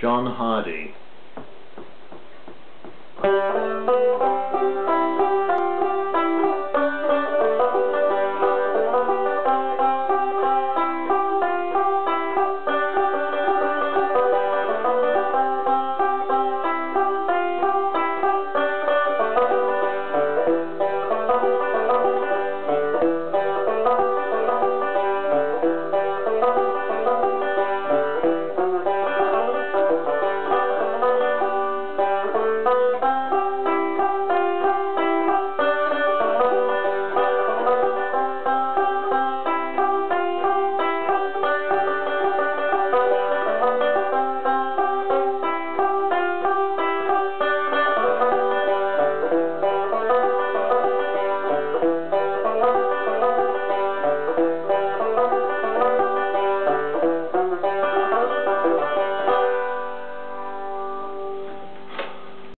John Hardy.